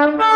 Um...